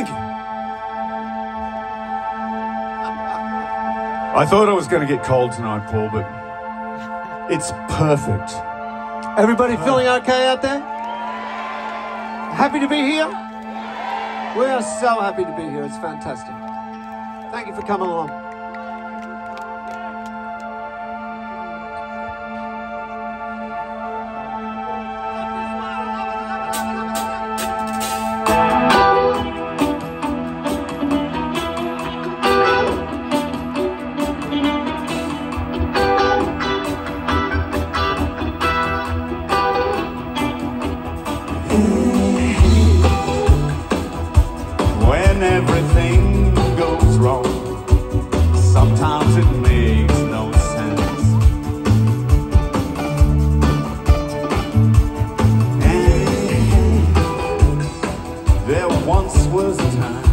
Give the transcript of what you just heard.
Thank you. I thought I was going to get cold tonight, Paul, but it's perfect. Everybody oh. feeling okay out there? Happy to be here? We are so happy to be here. It's fantastic. Thank you for coming along. Once was a time